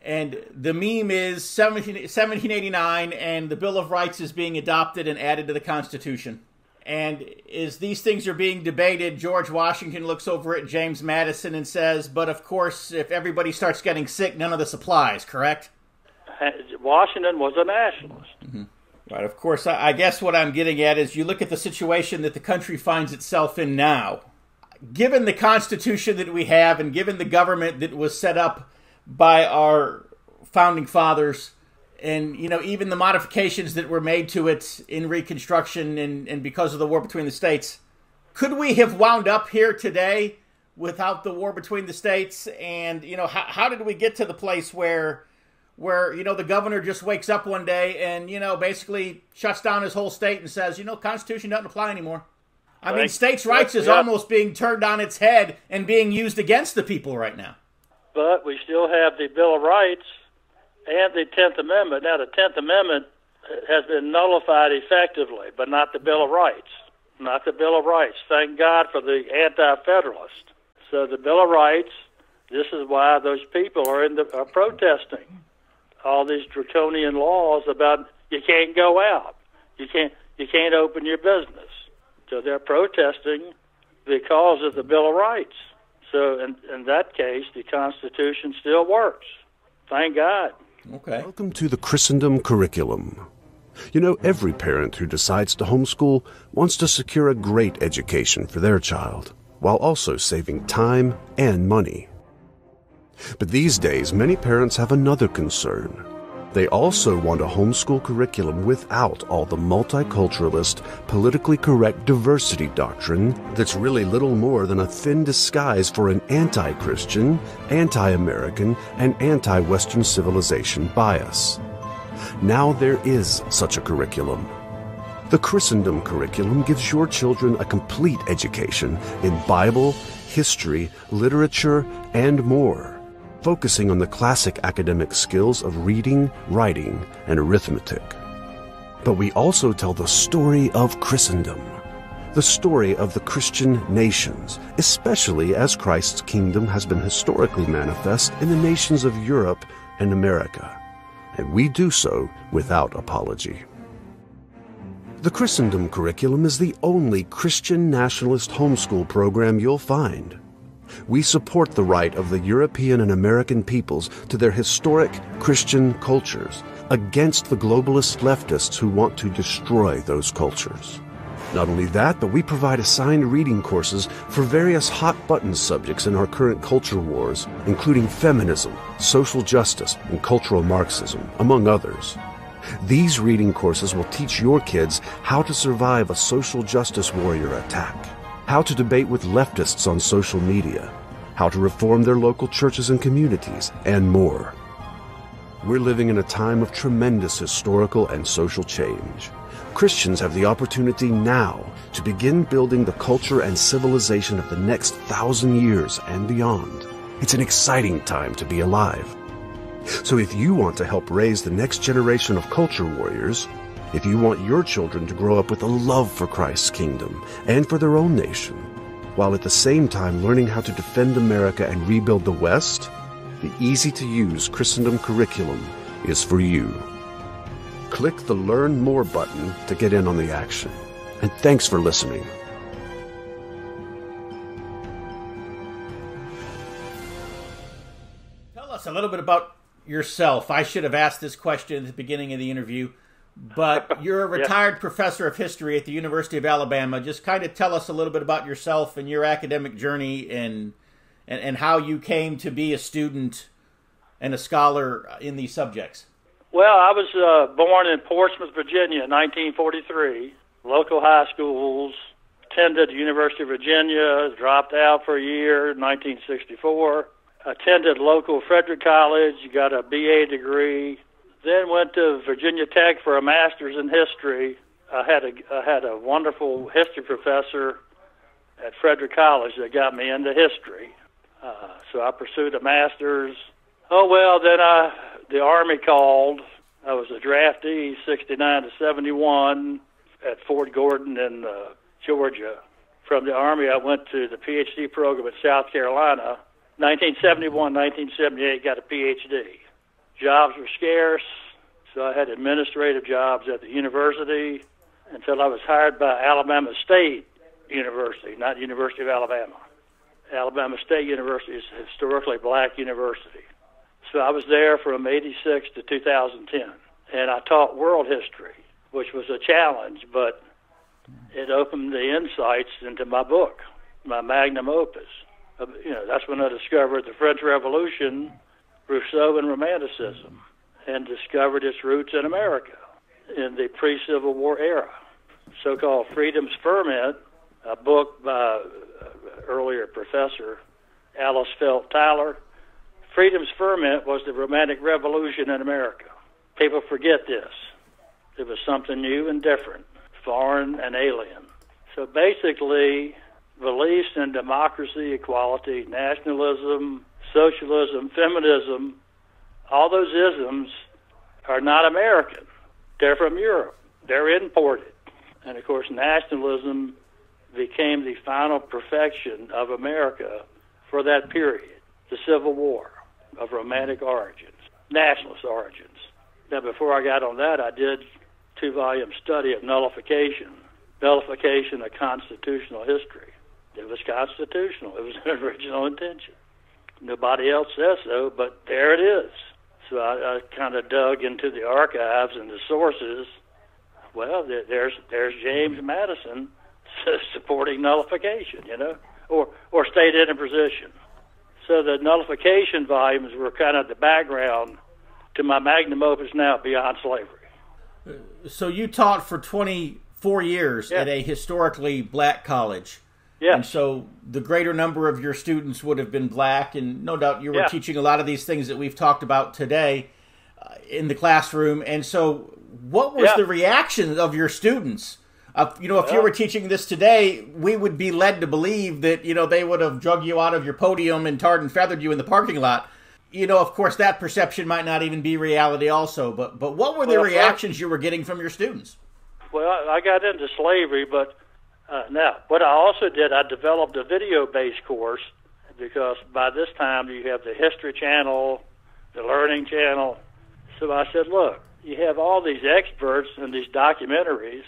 And the meme is 17, 1789, and the Bill of Rights is being adopted and added to the Constitution. And as these things are being debated, George Washington looks over at James Madison and says, But of course, if everybody starts getting sick, none of this applies, correct? Uh, Washington was a nationalist. Mm-hmm. Right. Of course, I guess what I'm getting at is you look at the situation that the country finds itself in now. Given the Constitution that we have and given the government that was set up by our founding fathers, and you know even the modifications that were made to it in Reconstruction and, and because of the war between the states, could we have wound up here today without the war between the states? And you know how, how did we get to the place where where you know the governor just wakes up one day and you know basically shuts down his whole state and says you know constitution doesn't apply anymore I mean, states' rights is almost being turned on its head and being used against the people right now. But we still have the Bill of Rights and the Tenth Amendment. Now, the Tenth Amendment has been nullified effectively, but not the Bill of Rights. Not the Bill of Rights. Thank God for the anti-federalists So the Bill of Rights. This is why those people are in the are protesting all these draconian laws about you can't go out, you can't you can't open your business. So they're protesting because of the Bill of Rights. So in, in that case, the Constitution still works. Thank God. Okay. Welcome to the Christendom curriculum. You know, every parent who decides to homeschool wants to secure a great education for their child, while also saving time and money. But these days, many parents have another concern. They also want a homeschool curriculum without all the multiculturalist, politically correct diversity doctrine that's really little more than a thin disguise for an anti Christian, anti American, and anti Western civilization bias. Now there is such a curriculum. The Christendom curriculum gives your children a complete education in Bible, history, literature, and more focusing on the classic academic skills of reading, writing, and arithmetic. But we also tell the story of Christendom, the story of the Christian nations, especially as Christ's kingdom has been historically manifest in the nations of Europe and America. And we do so without apology. The Christendom curriculum is the only Christian nationalist homeschool program you'll find. We support the right of the European and American peoples to their historic Christian cultures against the globalist leftists who want to destroy those cultures. Not only that, but we provide assigned reading courses for various hot button subjects in our current culture wars, including feminism, social justice, and cultural Marxism, among others. These reading courses will teach your kids how to survive a social justice warrior attack how to debate with leftists on social media, how to reform their local churches and communities, and more. We're living in a time of tremendous historical and social change. Christians have the opportunity now to begin building the culture and civilization of the next thousand years and beyond. It's an exciting time to be alive. So if you want to help raise the next generation of culture warriors, if you want your children to grow up with a love for Christ's kingdom and for their own nation, while at the same time learning how to defend America and rebuild the West, the easy to use Christendom curriculum is for you. Click the Learn More button to get in on the action. And thanks for listening. Tell us a little bit about yourself. I should have asked this question at the beginning of the interview but (laughs) you're a retired yeah. professor of history at the University of Alabama. Just kind of tell us a little bit about yourself and your academic journey and and, and how you came to be a student and a scholar in these subjects. Well, I was uh, born in Portsmouth, Virginia, in 1943. Local high schools, attended the University of Virginia, dropped out for a year in 1964. Attended local Frederick College, got a BA degree, then went to Virginia Tech for a master's in history. I had a I had a wonderful history professor at Frederick College that got me into history. Uh, so I pursued a master's. Oh well, then I the army called. I was a draftee, 69 to 71, at Fort Gordon in uh, Georgia. From the army, I went to the PhD program at South Carolina. 1971, 1978, got a PhD jobs were scarce, so I had administrative jobs at the university until I was hired by Alabama State University, not University of Alabama. Alabama State University is a historically black university. So I was there from 86 to 2010. And I taught world history, which was a challenge, but it opened the insights into my book, my magnum opus. Uh, you know, that's when I discovered the French Revolution Rousseau and Romanticism and discovered its roots in America in the pre Civil War era. So called Freedom's Ferment, a book by uh, earlier professor Alice Felt Tyler. Freedom's Ferment was the Romantic Revolution in America. People forget this. It was something new and different, foreign and alien. So basically, beliefs in democracy, equality, nationalism, socialism, feminism, all those isms are not American. They're from Europe. They're imported. And of course, nationalism became the final perfection of America for that period, the Civil War of Romantic origins, nationalist origins. Now, before I got on that, I did two volume study of nullification, nullification of constitutional history. It was constitutional. It was an original intention. Nobody else says so, but there it is. So I, I kind of dug into the archives and the sources. Well, there, there's there's James Madison (laughs) supporting nullification, you know, or or state interposition. So the nullification volumes were kind of the background to my magnum opus now, Beyond Slavery. So you taught for 24 years Yeah. at a historically black college. Yeah. And so the greater number of your students would have been black, and no doubt you were Yeah. teaching a lot of these things that we've talked about today uh, in the classroom. And so, what was Yeah. the reaction of your students? Uh, you know, if you were teaching this today, we would be led to believe that you know they would have drug you out of your podium and tarred and feathered you in the parking lot. You know, of course, that perception might not even be reality, also. But but what were the Well, reactions you were getting from your students? Well, I got into slavery, but uh, now what I also did, I developed a video-based course because by this time you have the History Channel, the Learning Channel. So I said, look, you have all these experts and these documentaries.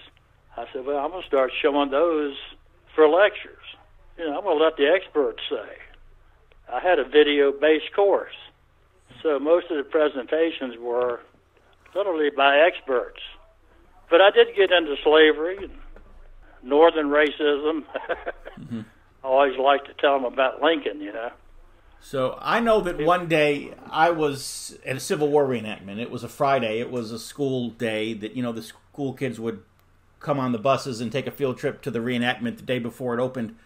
I said, well, I'm going to start showing those for lectures. You know, I'm going to let the experts say. I had a video-based course, so most of the presentations were literally by experts. But I did get into slavery and northern racism. (laughs) I always like to tell them about Lincoln, you know. So I know that one day I was at a Civil War reenactment. It was a Friday. It was a school day that you know the school kids would come on the buses and take a field trip to the reenactment the day before it opened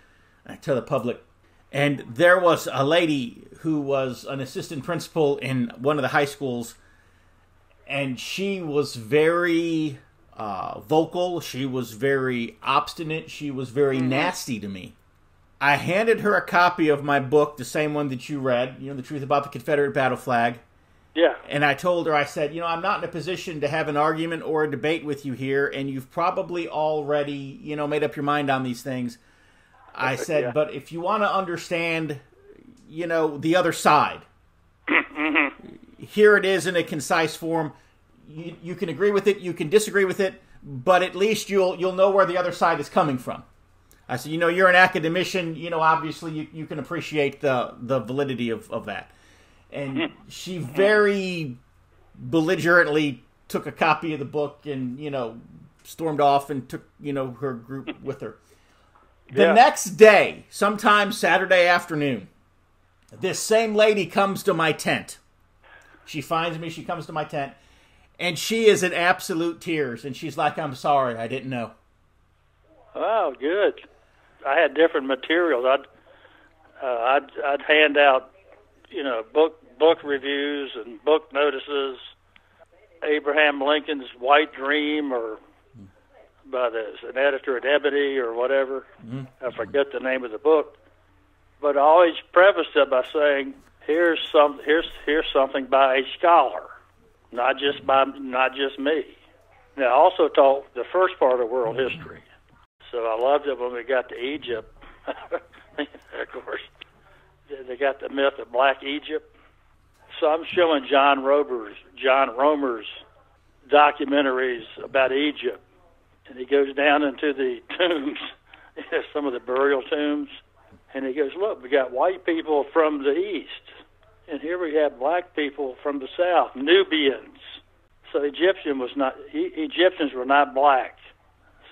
uh, to the public. And there was a lady who was an assistant principal in one of the high schools, and she was very uh, vocal. She was very obstinate. She was very nasty to me. I handed her a copy of my book, the same one that you read, you know, The Truth About the Confederate Battle Flag. Yeah, And I told her, I said, you know, I'm not in a position to have an argument or a debate with you here, and you've probably already, you know, made up your mind on these things. I said, Yeah. but if you want to understand, you know, the other side, (laughs) here it is in a concise form. You, you can agree with it, you can disagree with it, but at least you'll you'll know where the other side is coming from. I said, you know, you're an academician. You know, obviously, you, you can appreciate the the validity of, of that. And (laughs) she very belligerently took a copy of the book and you know stormed off and took you know her group with her. The Yeah. next day, sometime Saturday afternoon, this same lady comes to my tent. She finds me. She comes to my tent, and she is in absolute tears. And she's like, "I'm sorry, I didn't know." Oh, good. I had different materials. I'd uh, I'd I'd hand out, you know, book book reviews and book notices. Abraham Lincoln's White Dream, or by the an editor at Ebony or whatever. I forget the name of the book, but I always prefaced it by saying, "Here's some here's here's something by a scholar, not just by not just me." Now, I also taught the first part of world history. So I loved it when we got to Egypt. (laughs) of course, they got the myth of Black Egypt. So I'm showing John Romer's John Romer's documentaries about Egypt, and he goes down into the (laughs) tombs, (laughs) some of the burial tombs, and he goes, "Look, we got white people from the east, and here we have black people from the south, Nubians." So Egyptian was not E- Egyptians were not black.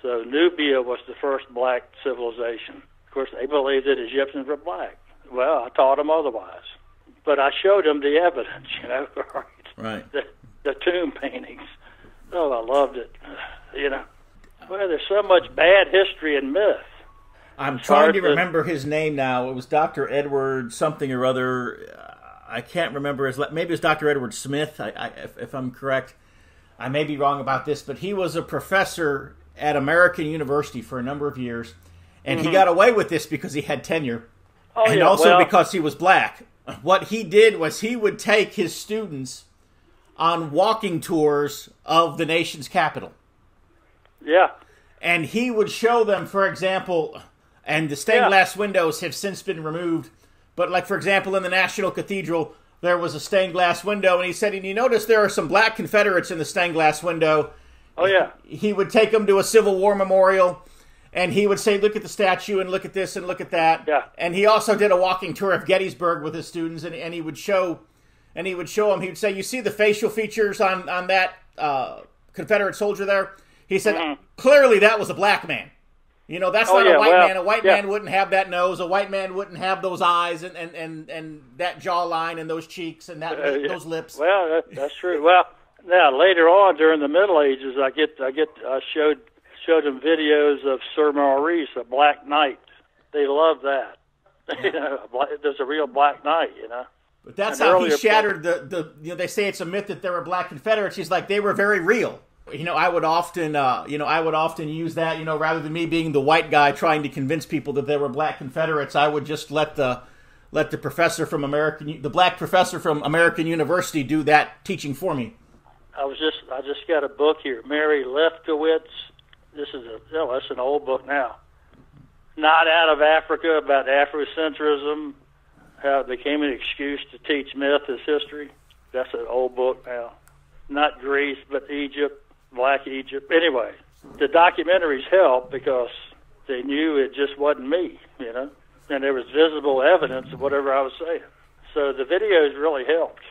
So Nubia was the first black civilization. Of course, they believed that Egyptians were black. Well, I taught them otherwise, but I showed them the evidence. You know, (laughs) right? Right. The, the tomb paintings. Oh, I loved it. You know, well, there's so much bad history and myth. I'm trying to to- remember his name now. It was Dr. Edward something or other. I can't remember his. Maybe it's Dr. Edward Smith. I, I, if, if I'm correct, I may be wrong about this, but he was a professor at American University for a number of years, and he got away with this because he had tenure, Mm-hmm. Oh, and yeah, also well- because he was black. What he did was he would take his students on walking tours of the nation's capital Yeah. and he would show them, for example, and the stained Yeah. glass windows have since been removed. But, like, for example, in the National Cathedral, there was a stained glass window, and he said, and you notice there are some black Confederates in the stained glass window. Oh yeah. He would take them to a Civil War memorial, and he would say, look at the statue, and look at this, and look at that. Yeah. And he also did a walking tour of Gettysburg with his students, and, and he would show, and he would show them. He would say, you see the facial features on on that uh, Confederate soldier there. He said, clearly that was a black man. You know, that's. Oh, not yeah, a white well, man. A white yeah. man wouldn't have that nose. A white man wouldn't have those eyes and, and, and, and that jawline and those cheeks and that Uh, yeah. those lips. Well, that, that's true. Well, now later on during the Middle Ages, I get I get I showed showed them videos of Sir Maurice, a Black Knight. They love that. (laughs) you know, there's a real Black Knight. You know. But that's And how he shattered the, the you know they say it's a myth that there were black Confederates. He's like they were very real. You know, I would often uh, you know I would often use that you know rather than me being the white guy trying to convince people that there were black Confederates, I would just let the let the professor from American the black professor from American University do that teaching for me. I was just I just got a book here, Mary Lefkowitz. This is a oh, that's an old book now. Not out of Africa about Afrocentrism, how it became an excuse to teach myth as history. That's an old book now. Not Greece, but Egypt, Black Egypt. Anyway, the documentaries helped because they knew it just wasn't me, you know, and there was visible evidence of whatever I was saying. So the videos really helped.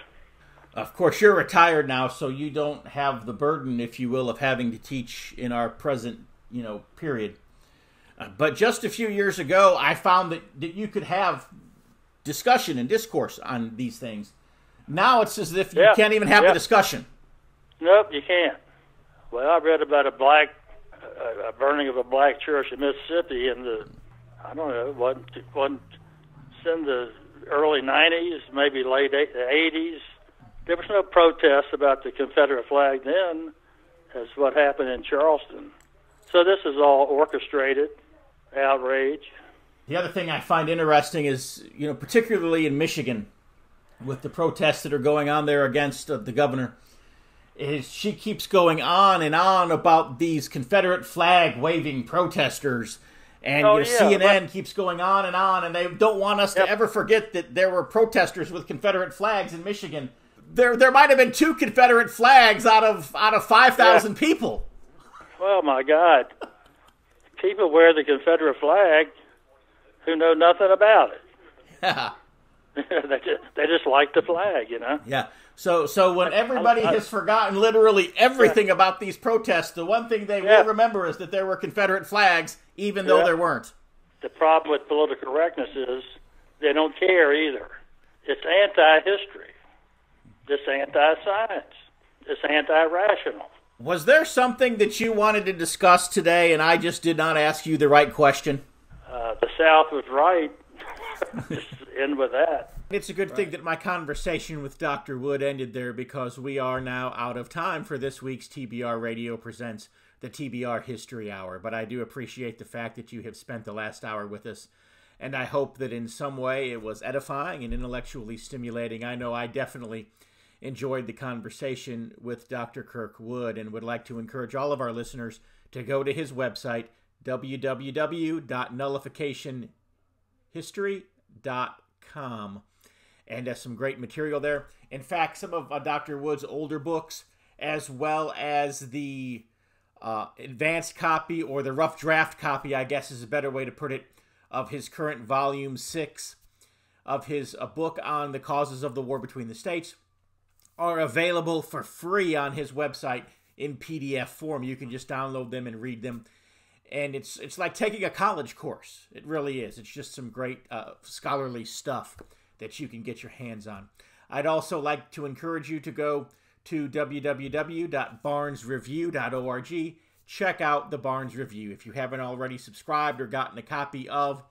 Of course, you're retired now, so you don't have the burden, if you will, of having to teach in our present, you know, period. Uh, but just a few years ago, I found that, that you could have discussion and discourse on these things. Now it's as if you Yeah, can't even have yeah. the discussion. Nope, you can't. Well, I read about a black, a, burning of a black church in Mississippi in the, I don't know, wasn't wasn't in the early '90s, maybe late '80s. There was no protest about the Confederate flag then, as what happened in Charleston. So this is all orchestrated outrage. The other thing I find interesting is, you know, particularly in Michigan, with the protests that are going on there against uh, the governor, is she keeps going on and on about these Confederate flag waving protesters. And Oh, yeah, CNN keeps going on and on, and they don't want us Yep. to ever forget that there were protesters with Confederate flags in Michigan. There, there might have been two Confederate flags out of out of five thousand people. Well, my God, people wear the Confederate flag who know nothing about it. Yeah, (laughs) (laughs) they just, they just like the flag, you know. Yeah. So so when everybody I- has forgotten literally everything about these protests, the one thing they Yeah. will remember is that there were Confederate flags, even though there weren't. The problem with political correctness is they don't care either. It's anti-history. It's anti-science. It's anti-rational. Was there something that you wanted to discuss today, and I just did not ask you the right question? Uh, the South was right. (laughs) just end with that. It's a good thing that my conversation with Dr. Wood ended there because we are now out of time for this week's TBR Radio Presents the TBR History Hour. But I do appreciate the fact that you have spent the last hour with us, and I hope that in some way it was edifying and intellectually stimulating. I know I definitely enjoyed the conversation with Dr. Kirk Wood and would like to encourage all of our listeners to go to his website, www.nullificationhistory.com and uh, some great material there. In fact, some of uh, Dr. Wood's older books, as well as the uh, advanced copy or the rough draft copy, I guess is a better way to put it, of his current volume six of his uh, book on the causes of the war between the states, are available for free on his website in PDF form. You can just download them and read them. And it's it's like taking a college course. It really is. It's just some great uh, scholarly stuff that you can get your hands on. I'd also like to encourage you to go to www.barnesreview.org. Check out the Barnes Review. If you haven't already subscribed or gotten a copy of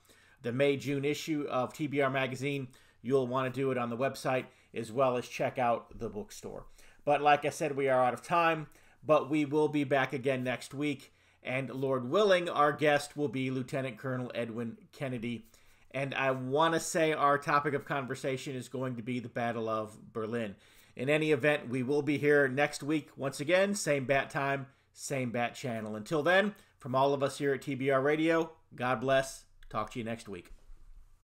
the May June issue of TBR Magazine, you'll want to do it on the website as well as check out the bookstore. But like I said, we are out of time, but we will be back again next week. And Lord willing, our guest will be Lieutenant Colonel Edwin Kennedy. And I want to say our topic of conversation is going to be the Battle of Berlin. In any event, we will be here next week once again, same bat time, same bat channel. Until then, from all of us here at TBR Radio, God bless. Talk to you next week.